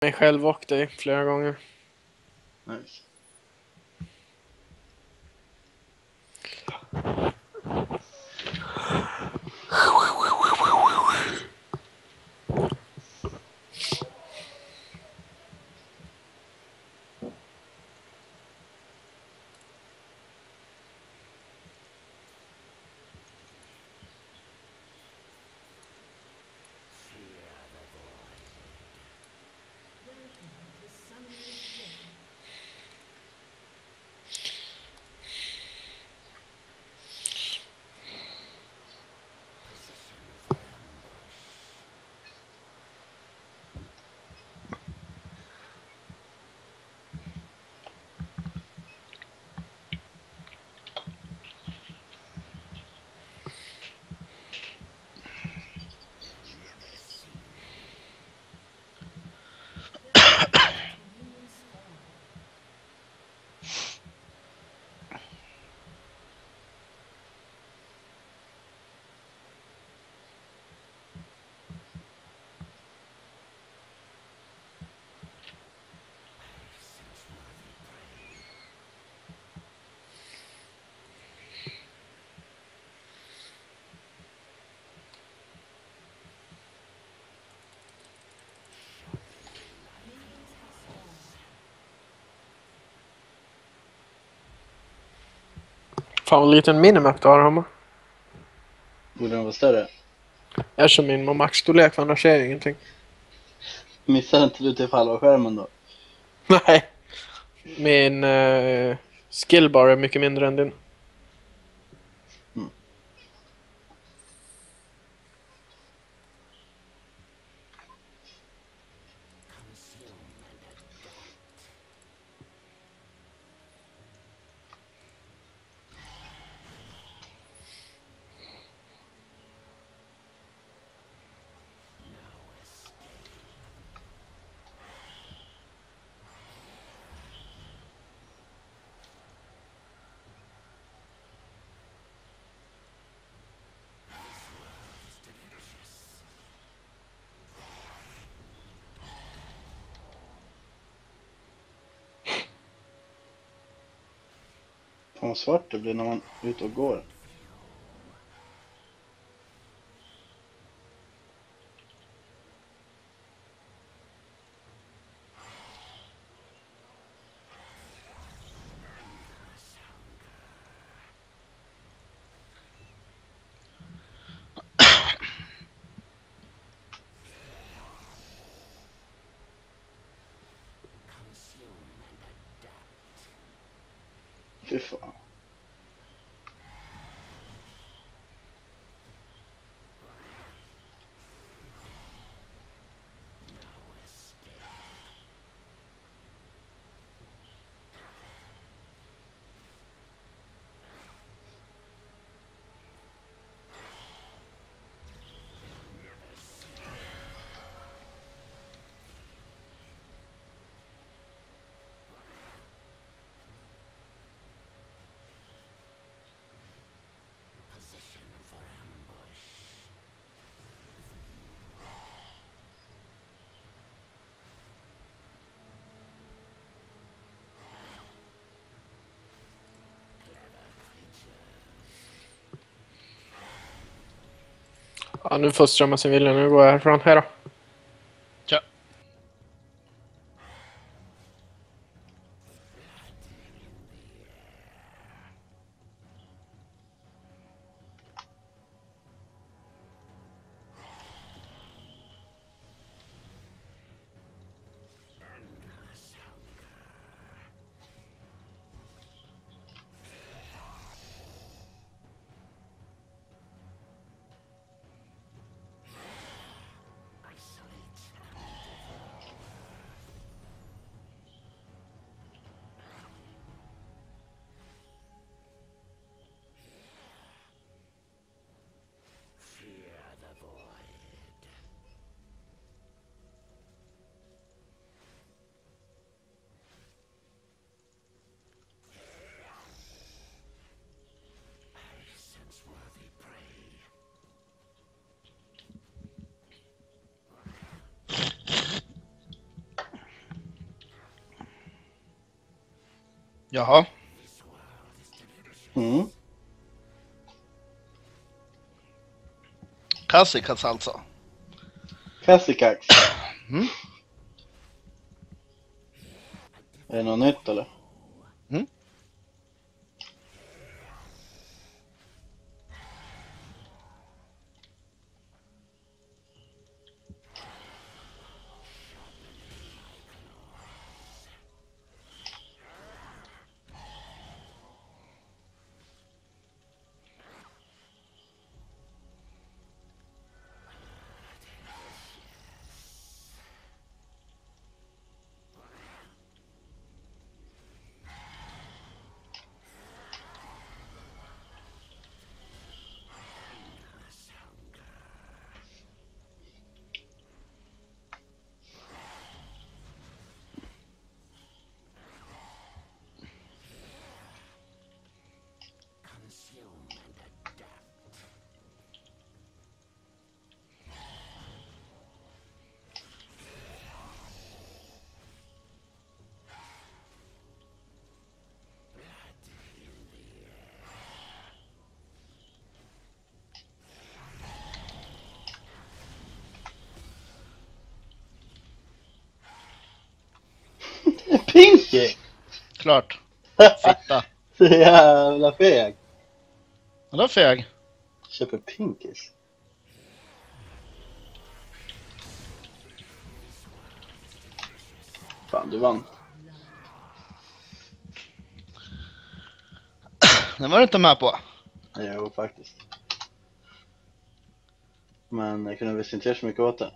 mig själv och dig flera gånger. Nice. Fan vad liten minimap du har Hammar. Borde den vara större? Jag kör min med maxstorlek för annars ser jag ingenting. Missar inte du typ halva skärmen då? Nej. Min uh, skillbar är mycket mindre än din. Fan vad svart det blir när man är ute och går. Fy fan. Ja, nu får strömma sin vilja. Nu går jag härifrån. Hejdå. då. Jaha. Mm. Kassikas alltså. Kassikax. Mm. Är det något nytt eller? Pinky! Klart. Fitta. Så jävla feg. Vadå feg? Köper Pinkis. Fan, du vann. Den var du inte med på. Jo, faktiskt. Men jag kunde visst inte göra så mycket åt det.